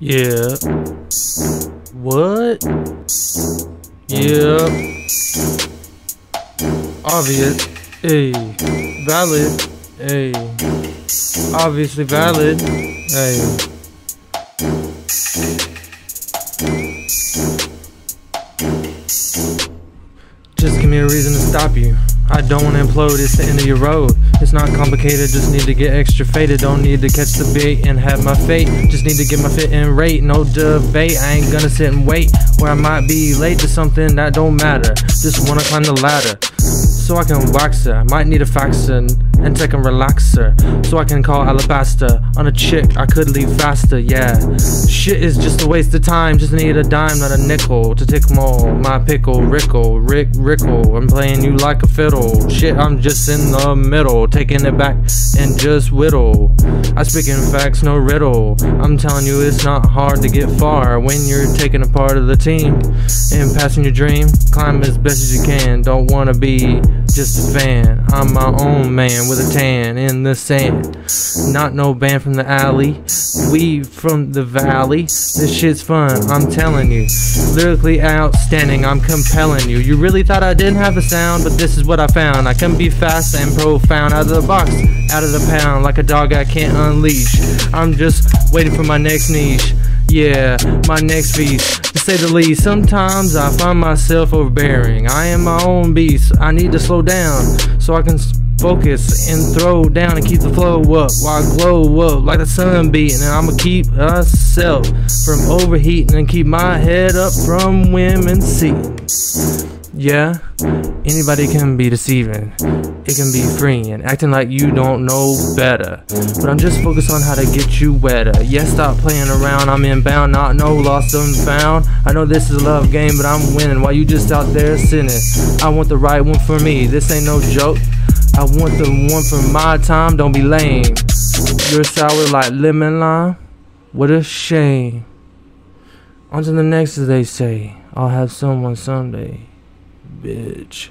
Yeah. What? Yeah. Obvious. Hey. Valid. Hey. Obviously valid. Hey. Just give me a reason to stop you. I don't wanna implode, it's the end of your road. It's not complicated, just need to get extra faded. Don't need to catch the bait and have my fate. Just need to get my fit and rate, no debate. I ain't gonna sit and wait where I might be late to something that don't matter. Just wanna climb the ladder so I can wax her. Might need a faxon and take a relaxer so I can call Alabaster on a chick I could leave faster. Yeah, shit is just a waste of time. Just need a dime, not a nickel to tickle my pickle. Rickle, Rick, Rickle. I'm playing you like a fiddle. Shit, I'm just in the middle, taking it back and just whittle. I speak in facts, no riddle. I'm telling you, it's not hard to get far when you're taking a part of the team and passing your dream. Climb as best as you can. Don't wanna be just a fan. I'm my own man with a tan in the sand. Not no band from the alley. We from the valley. This shit's fun, I'm telling you. Lyrically outstanding, I'm compelling you. You really thought I didn't have a sound, but this is what I found. I can be fast and profound out of the box, out of the pound, like a dog I can't unleash. I'm just waiting for my next niche. Yeah, my next beast, to say the least. Sometimes I find myself overbearing. I am my own beast. I need to slow down so I can focus and throw down and keep the flow up while I glow up like the sun beating. And I'ma keep myself from overheating and keep my head up from women seeing. Yeah, anybody can be deceiving. It can be freeing, acting like you don't know better. But I'm just focused on how to get you wetter. Yes, stop playing around. I'm inbound, not no lost and found. I know this is a love game, but I'm winning while you just out there sinning. I want the right one for me. This ain't no joke. I want the one for my time. Don't be lame. You're sour like lemon lime. What a shame. On to the next, as they say. I'll have someone someday bitch.